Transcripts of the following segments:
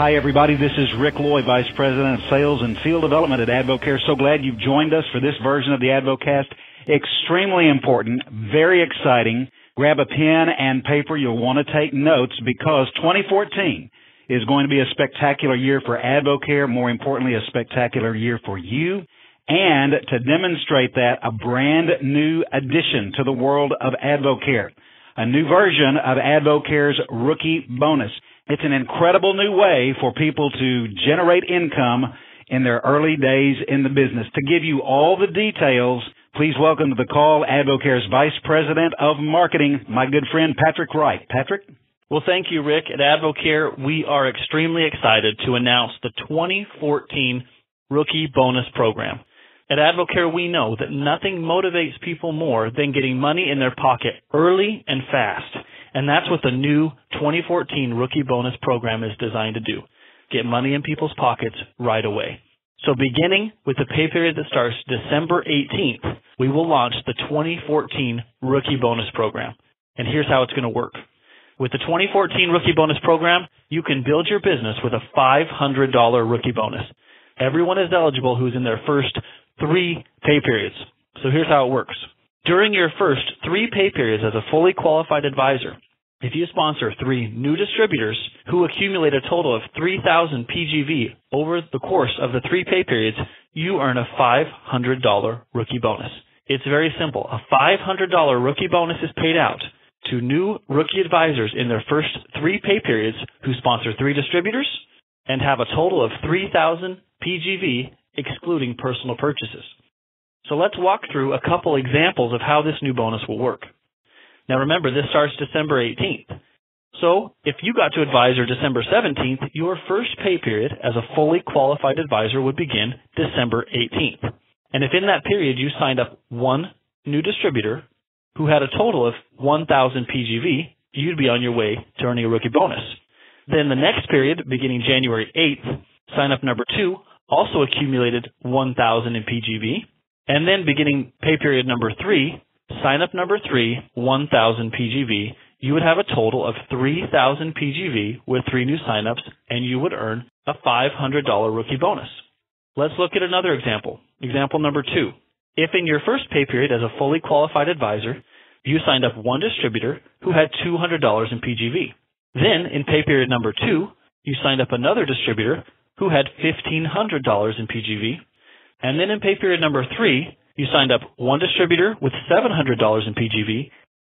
Hi, everybody. This is Rick Loy, Vice President of Sales and Field Development at Advocare. So glad you've joined us for this version of the Advocast. Extremely important, very exciting. Grab a pen and paper. You'll want to take notes because 2014 is going to be a spectacular year for Advocare. More importantly, a spectacular year for you. And to demonstrate that, a brand new addition to the world of Advocare. A new version of Advocare's Rookie Bonus. It's an incredible new way for people to generate income in their early days in the business. To give you all the details, please welcome to the call Advocare's Vice President of Marketing, my good friend Patrick Wright. Patrick? Well, thank you, Rick. At Advocare, we are extremely excited to announce the 2014 Rookie Bonus Program. At Advocare, we know that nothing motivates people more than getting money in their pocket early and fast. And that's what the new 2014 Rookie Bonus Program is designed to do. Get money in people's pockets right away. So beginning with the pay period that starts December 18th, we will launch the 2014 Rookie Bonus Program. And here's how it's going to work. With the 2014 Rookie Bonus Program, you can build your business with a $500 rookie bonus. Everyone is eligible who's in their first three pay periods. So here's how it works. During your first three pay periods as a fully qualified advisor, if you sponsor three new distributors who accumulate a total of 3,000 PGV over the course of the three pay periods, you earn a $500 rookie bonus. It's very simple. A $500 rookie bonus is paid out to new rookie advisors in their first three pay periods who sponsor three distributors and have a total of 3,000 PGV excluding personal purchases. So let's walk through a couple examples of how this new bonus will work. Now remember, this starts December 18th. So if you got to advisor December 17th, your first pay period as a fully qualified advisor would begin December 18th. And if in that period you signed up one new distributor who had a total of 1,000 PGV, you'd be on your way to earning a rookie bonus. Then the next period, beginning January 8th, sign up number two also accumulated 1,000 in PGV. And then beginning pay period number three, sign up number three, 1,000 PGV, you would have a total of 3,000 PGV with three new signups, and you would earn a $500 rookie bonus. Let's look at another example. Example number two. If in your first pay period as a fully qualified advisor, you signed up one distributor who had $200 in PGV. Then in pay period number two, you signed up another distributor who had $1,500 in PGV. And then in pay period number three, you signed up one distributor with $700 in PGV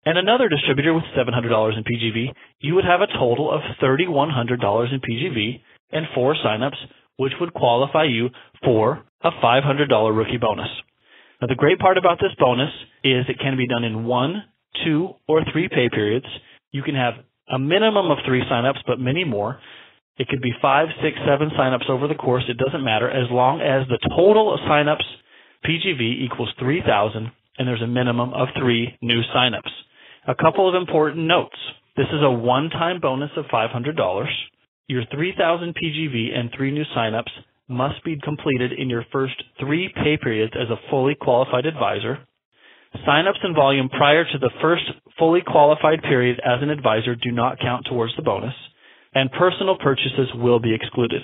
and another distributor with $700 in PGV. You would have a total of $3,100 in PGV and four signups, which would qualify you for a $500 rookie bonus. Now, the great part about this bonus is it can be done in one, two, or three pay periods. You can have a minimum of three signups, but many more. It could be five, six, seven signups over the course. It doesn't matter as long as the total of signups PGV equals 3,000 and there's a minimum of three new signups. A couple of important notes. This is a one-time bonus of $500. Your 3,000 PGV and three new signups must be completed in your first three pay periods as a fully qualified advisor. Signups and volume prior to the first fully qualified period as an advisor do not count towards the bonus and personal purchases will be excluded.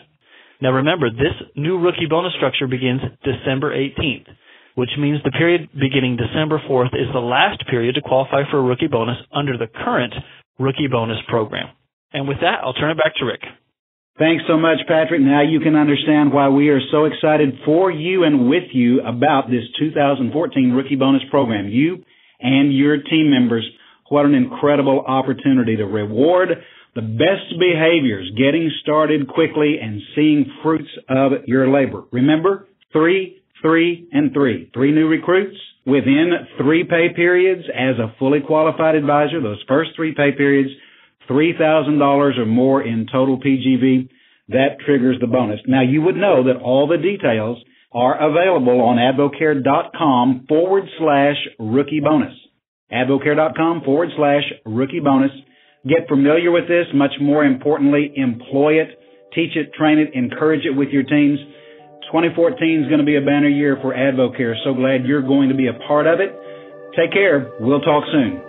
Now remember, this new rookie bonus structure begins December 18th, which means the period beginning December 4th is the last period to qualify for a rookie bonus under the current rookie bonus program. And with that, I'll turn it back to Rick. Thanks so much, Patrick. Now you can understand why we are so excited for you and with you about this 2014 rookie bonus program. You and your team members, what an incredible opportunity to reward the best behaviors, getting started quickly and seeing fruits of your labor. Remember, three, three, and three. Three new recruits within three pay periods as a fully qualified advisor. Those first three pay periods, $3,000 or more in total PGV. That triggers the bonus. Now you would know that all the details are available on advocare.com forward slash rookie bonus. Advocare.com forward slash rookie bonus. Get familiar with this. Much more importantly, employ it, teach it, train it, encourage it with your teams. 2014 is going to be a banner year for Advocare. So glad you're going to be a part of it. Take care. We'll talk soon.